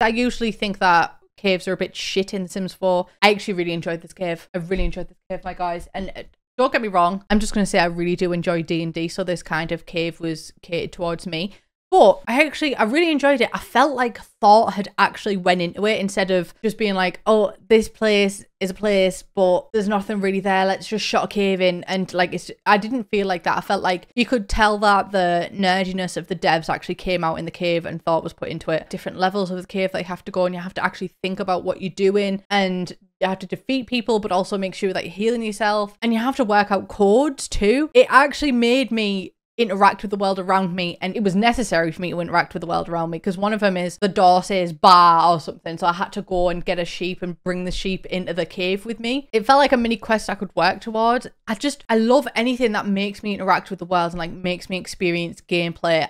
I usually think that caves are a bit shit in Sims 4. I actually really enjoyed this cave. I really enjoyed this cave, my guys. And uh, don't get me wrong, I'm just going to say I really do enjoy D&D, so this kind of cave was catered towards me. But I actually, I really enjoyed it. I felt like thought had actually went into it instead of just being like, oh, this place is a place, but there's nothing really there. Let's just shut a cave in. And like, it's, I didn't feel like that. I felt like you could tell that the nerdiness of the devs actually came out in the cave and thought was put into it. Different levels of the cave that you have to go and you have to actually think about what you're doing and you have to defeat people, but also make sure that you're healing yourself. And you have to work out codes too. It actually made me interact with the world around me and it was necessary for me to interact with the world around me because one of them is the door says bar or something so i had to go and get a sheep and bring the sheep into the cave with me. It felt like a mini quest i could work towards. I just i love anything that makes me interact with the world and like makes me experience gameplay